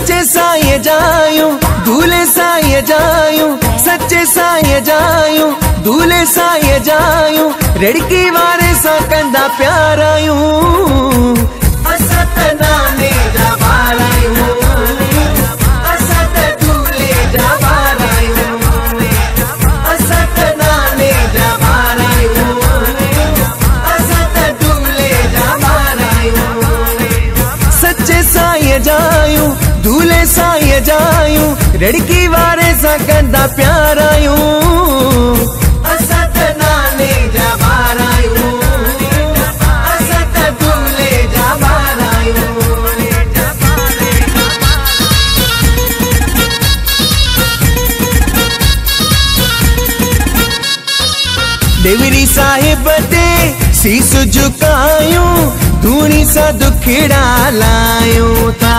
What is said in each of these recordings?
साईं जायूं दूल्हे साईं जायूं, सच्चे साईं जायूं दूल्हे साईं जायूं, रिड़की वारे सां कंदा प्यार आयूं असां आहियूं सच्चे साईं जायूं, रिड़की वारे सां कंदा प्यार आयूं। देवरी साहिब ते शीस झुकायूं धूणी सां दुखड़ा लायूं था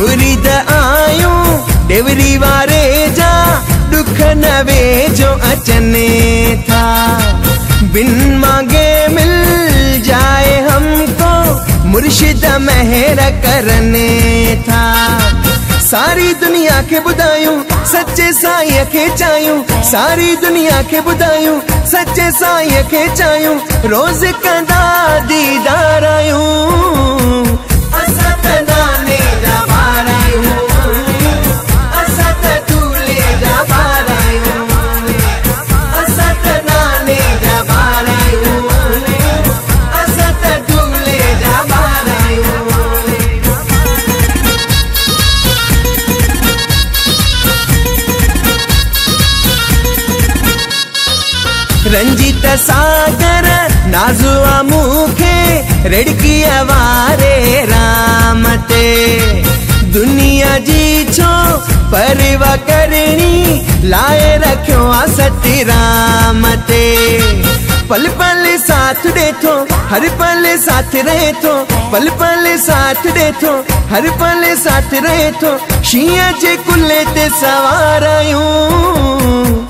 मुरीद आयूं डेवरी वारे जा, दुख नवे जो अचने था। बिन मांगे मिल जाए हमको, मुर्शिद मेहर करने था। सारी दुनिया के बुधायूं सच्चे साईं खे चायूं। सारी दुनिया के बुधायूं सच्चे साईं खे चायूं। रोज़ कंदा दीदार आयूं। रंजीत सागर, नाज़ुआ मूंखे रिड़की वारे राम ते। दुनिया जी छो परवा करणी, लाए रखियो आ सती राम ते। पल पल साथ ॾे थो हर पल साथ रहे थो पल पल साथ ॾे थो हर पल साथ रहे थो शींहं जे कुल्हे ते सवार आयूं।